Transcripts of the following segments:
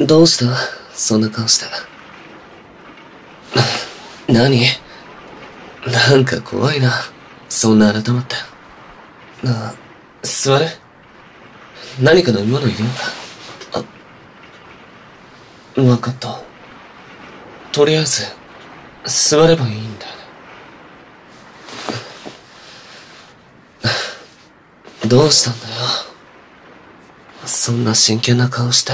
どうした？そんな顔して。何？なんか怖いな。そんな改まって。なあ、座れ。何か飲み物入れようか。あ、わかった。とりあえず、座ればいいんだよね。どうしたんだよ？そんな真剣な顔して。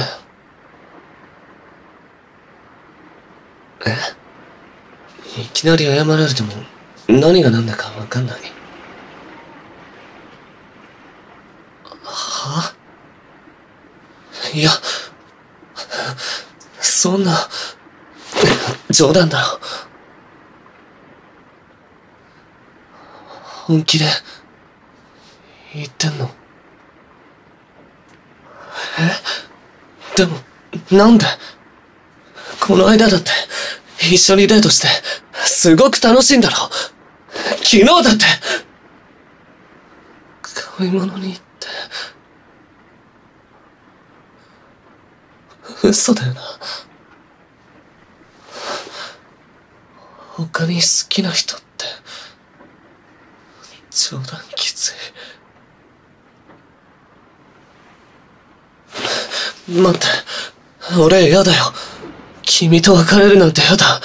え？いきなり謝られても何が何だかわかんない？は？あいや、そんな、冗談だろ。本気で、言ってんの？え？でも、なんで？この間だって、一緒にデートして、すごく楽しいんだろ昨日だって。買い物に行って、嘘だよな。他に好きな人って、冗談きつい。待って、俺嫌だよ。君と別れるなんて嫌だ。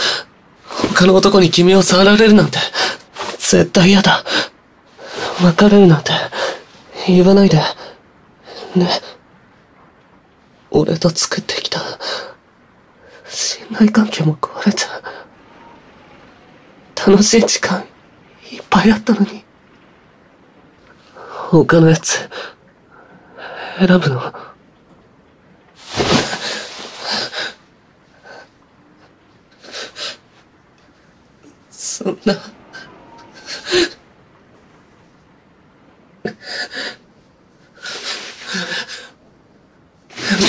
他の男に君を触られるなんて、絶対嫌だ。別れるなんて、言わないで。ね。俺と作ってきた、信頼関係も壊れちゃう。楽しい時間、いっぱいあったのに。他のやつ、選ぶの。そんな。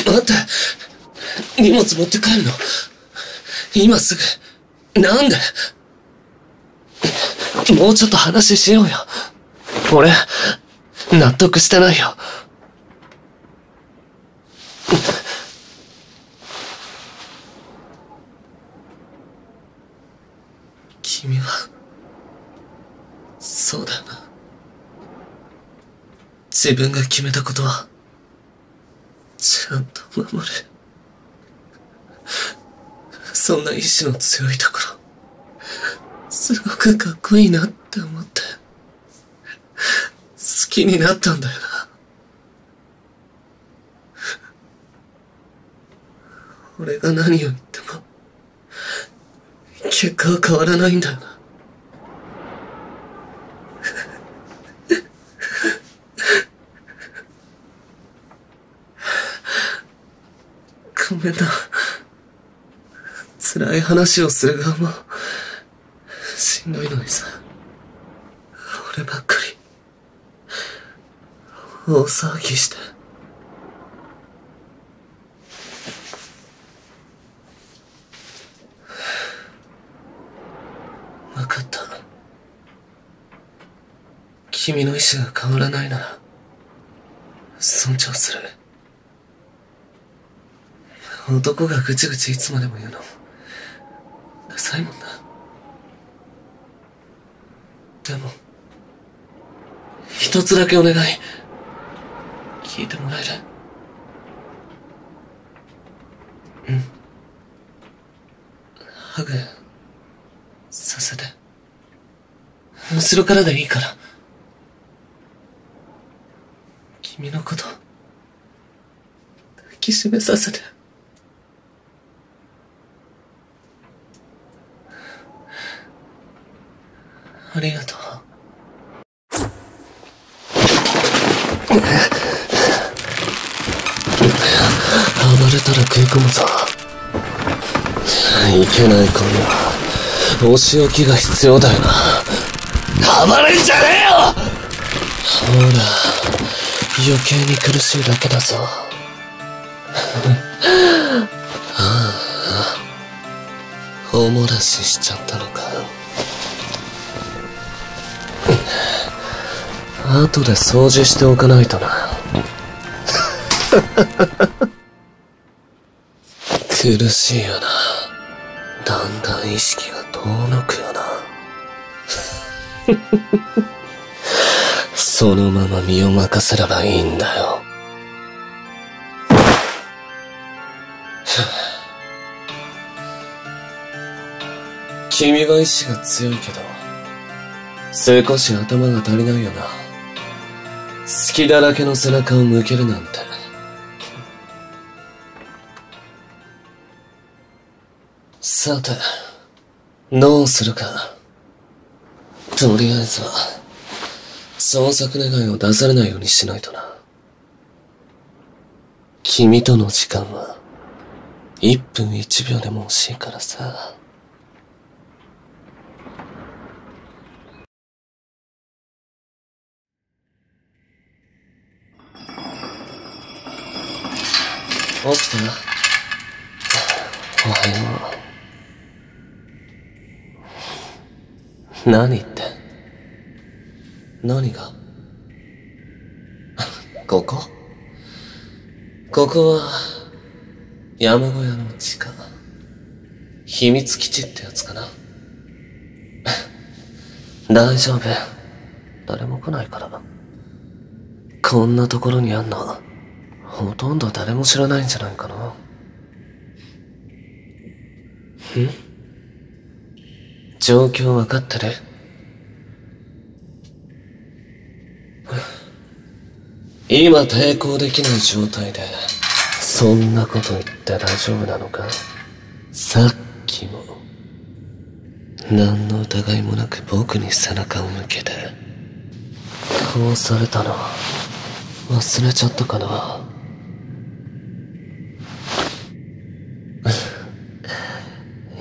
待って。荷物持って帰るの。今すぐ。なんでもうちょっと話しようよ。俺、納得してないよ。君は、そうだな。自分が決めたことは、ちゃんと守る。そんな意志の強いところ、すごくかっこいいなって思って、好きになったんだよな。俺が何を言って、結果は変わらないんだよな。ごめんな。辛い話をする側も、しんどいのにさ。俺ばっかり、大騒ぎして。わかった。君の意志が変わらないなら、尊重する。男がぐちぐちいつまでも言うの、ダサいもんな。でも、一つだけお願い。聞いてもらえる？うん。ハグ、させて。後ろからでいいから。君のこと、抱きしめさせて。ありがとう。暴れたら食い込むぞ。いけない今夜は、お仕置きが必要だよな。暴れんじゃねえよほら、余計に苦しいだけだぞ。ああ、おもらししちゃったのか。後で掃除しておかないとな。苦しいよな。だんだん意識が遠のくよな。そのまま身を任せればいいんだよ。君は意志が強いけど、少し頭が足りないよな。好きだらけの背中を向けるなんて。さて、どうするか。とりあえずは、捜索願いを出されないようにしないとな。君との時間は、1分1秒でも欲しいからさ。起きた。おはよう。何言って何が？ここ？ここは山小屋の地下。秘密基地ってやつかな？大丈夫。誰も来ないから。こんなところにあんの？ほとんど誰も知らないんじゃないかな？ん？状況わかってる？今抵抗できない状態で、そんなこと言って大丈夫なのか？さっきも、何の疑いもなく僕に背中を向けて、こうされたの、忘れちゃったかな？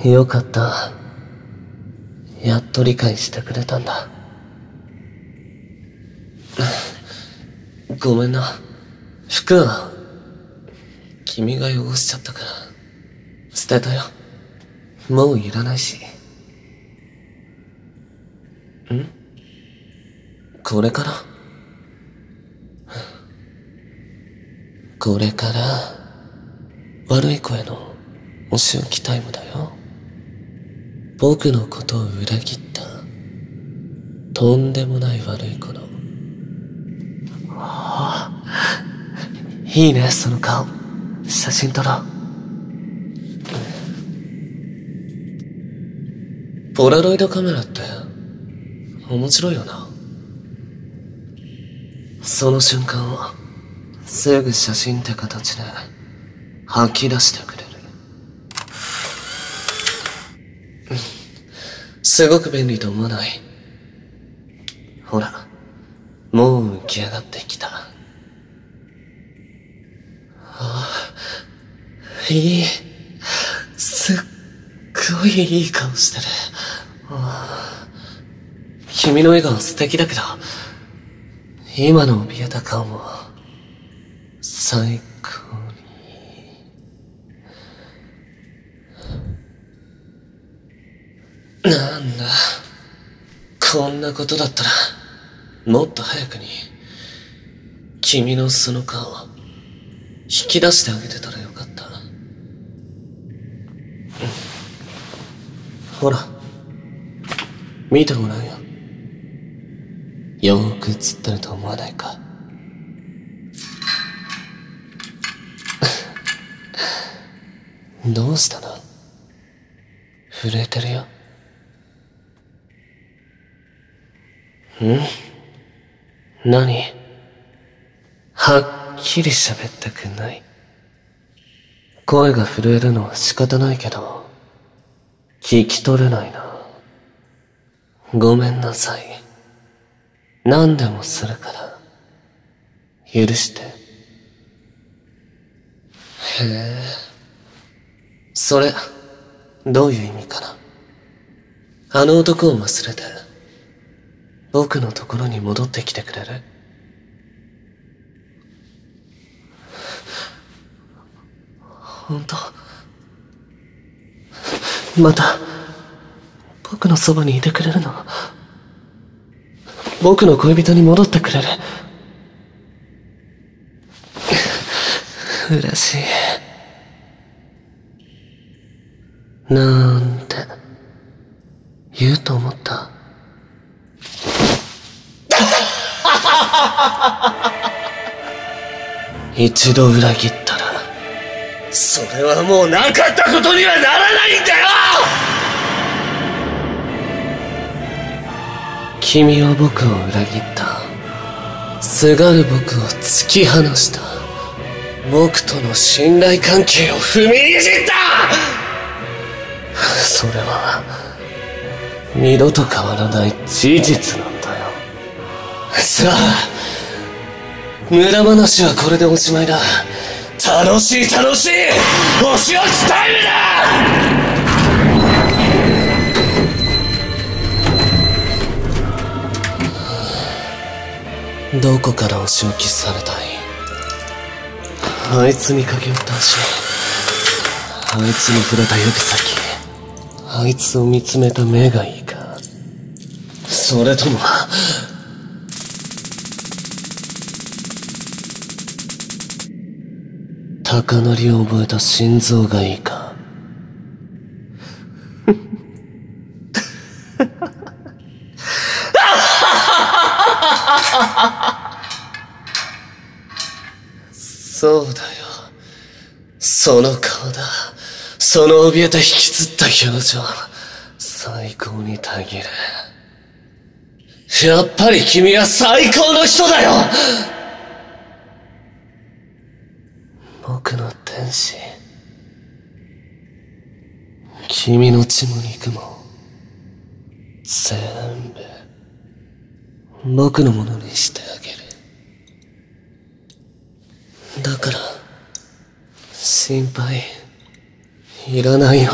よかった。やっと理解してくれたんだ。ごめんな。服は、君が汚しちゃったから、捨てたよ。もういらないし。ん？これから？これから、悪い声のお仕置きタイムだよ。僕のことを裏切った、とんでもない悪い子の。はあ、いいね、その顔。写真撮ろう。ポラロイドカメラって、面白いよな。その瞬間を、すぐ写真って形で、吐き出してくれる。すごく便利と思わない？ほら、もう浮き上がってきた。ああ、いい。すっごいいい顔してる。ああ君の笑顔素敵だけど、今の怯えた顔も、最高になんだ。こんなことだったら、もっと早くに、君のその顔、引き出してあげてたらよかった。ほら、見てごらんよ。よーく映ってると思わないか。どうしたの？震えてるよ。ん？何？はっきり喋ってくんない声が震えるのは仕方ないけど、聞き取れないな。ごめんなさい。何でもするから、許して。へえ。それ、どういう意味かな。あの男を忘れて、僕のところに戻ってきてくれる？本当。また僕のそばにいてくれるの？僕の恋人に戻ってくれる？嬉しい。なんて、言うと思った？一度裏切った、それはもうなかったことにはならないんだよ君は僕を裏切った。すがる僕を突き放した。僕との信頼関係を踏みにじったそれは、二度と変わらない事実なんだよ。さあ、無駄話はこれでおしまいだ。楽しい楽しい。お仕置きタイムだどこからお仕置きされたい？あいつに駆け寄った足あいつに触れた指先。あいつを見つめた目がいいか。それとも高鳴りを覚えた心臓がいいかそうだよ。その顔だ。その怯えた引きつった表情。最高にたぎる。やっぱり君は最高の人だよ僕の天使。君の血も肉も、全部、僕のものにしてあげる。だから、心配、いらないよ。